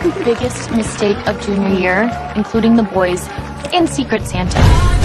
Biggest mistake of junior year, including the boys, in Secret Santa.